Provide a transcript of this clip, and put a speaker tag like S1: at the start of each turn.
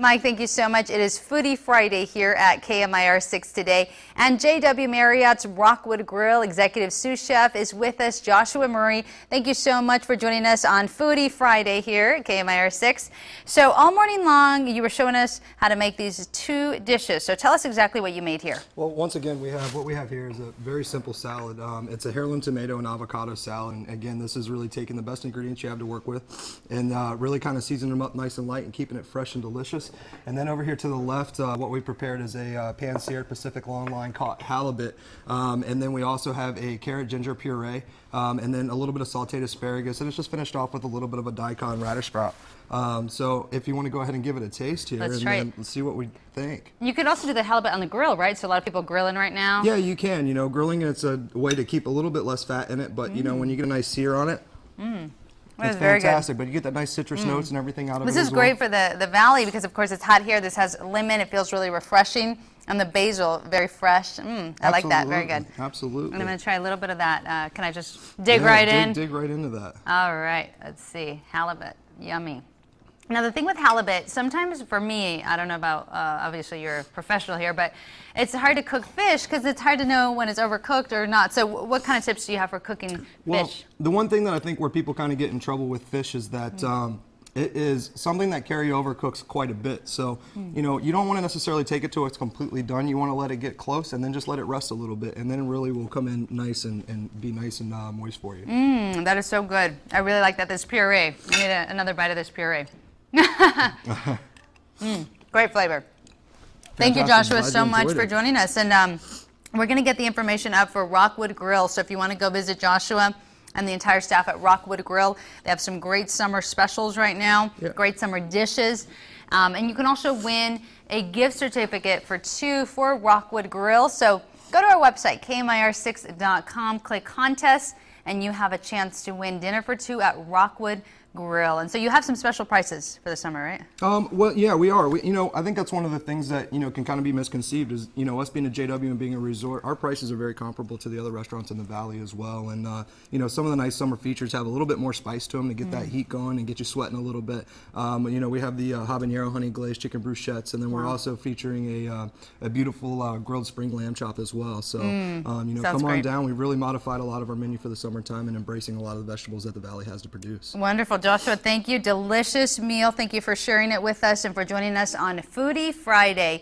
S1: Mike, thank you so much. It is Foodie Friday here at KMIR 6 today. And JW Marriott's Rockwood Grill executive sous chef is with us, Joshua Murray. Thank you so much for joining us on Foodie Friday here at KMIR 6. So all morning long, you were showing us how to make these two dishes. So tell us exactly what you made here.
S2: Well, once again, we have what we have here is a very simple salad. Um, it's a heirloom tomato and avocado salad. And again, this is really taking the best ingredients you have to work with and uh, really kind of seasoning them up nice and light and keeping it fresh and delicious. And then over here to the left, uh, what we prepared is a uh, pan-seared Pacific longline caught halibut. Um, and then we also have a carrot ginger puree, um, and then a little bit of sauteed asparagus. And it's just finished off with a little bit of a daikon radish sprout. Um, so if you want to go ahead and give it a taste here
S1: Let's
S2: and
S1: try
S2: then
S1: it.
S2: see what we think.
S1: You could also do the halibut on the grill, right? So a lot of people grilling right now.
S2: Yeah, you can. You know, grilling it's a way to keep a little bit less fat in it, but you know, when you get a nice sear on it,
S1: That
S2: it's
S1: was very good.
S2: fantastic. But you get that nice citrus notes and everything out of it.
S1: This
S2: is
S1: great
S2: well.
S1: for the, the valley because, of course, it's hot here. This has lemon. It feels really refreshing. And the basil, very fresh. Mm, I like that. Very good.
S2: Absolutely. Absolutely.
S1: And I'm going to try a little bit of that. Uh, can I just dig
S2: Yeah,
S1: right
S2: dig,
S1: in?
S2: Dig right into that.
S1: All right. Let's see. Halibut. Yummy. Now, the thing with halibut, sometimes for me, I don't know about, uh, obviously you're a professional here, but it's hard to cook fish because it's hard to know when it's overcooked or not. So, wh- what kind of tips do you have for cooking
S2: Well,
S1: fish?
S2: the one thing that I think where people kind of get in trouble with fish is that
S1: Mm.
S2: um, it is something that carry over cooks quite a bit. So,
S1: Mm.
S2: you know, you don't want to necessarily take it till it's completely done. You want to let it get close and then just let it rest a little bit, and then it really will come in nice and, and be nice and uh, moist for you.
S1: Mm, that is so good. I really like that. This puree. I need a, another bite of this puree. Mm, great flavor. Thank you, Joshua, so
S2: you
S1: much
S2: enjoyed
S1: for joining us. And um, we're going to get the information up for Rockwood Grill. So if you want to go visit Joshua and the entire staff at Rockwood Grill, they have some great summer specials right now,
S2: Yeah.
S1: great summer dishes. Um, and you can also win a gift certificate for two for Rockwood Grill. So go to our website, kmir6.com, click contests, and you have a chance to win dinner for two at Rockwood Grill. And so you have some special prices for the summer, right?
S2: Um, well, yeah, we are. We, you know, I think that's one of the things that you know can kind of be misconceived is you know us being a JW and being a resort, our prices are very comparable to the other restaurants in the valley as well. And uh, you know, some of the nice summer features have a little bit more spice to them to get that heat going and get you sweating a little bit. Um, you know, we have the uh, habanero honey glazed chicken brochettes, and then we're also featuring a uh, a beautiful uh, grilled spring lamb chop as well. So um, you know,
S1: Sounds
S2: come on down. We really modified a lot of our menu for the summertime and embracing a lot of the vegetables that the valley has to produce.
S1: Wonderful. Joshua, thank you. Delicious meal. Thank you for sharing it with us and for joining us on Foodie Friday.